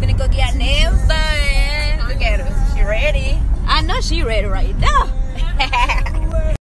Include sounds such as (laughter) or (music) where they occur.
Finna go get nails done. Look at her. She ready. I know she ready right now. (laughs)